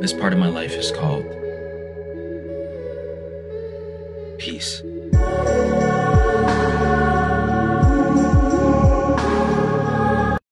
This part of my life is called peace.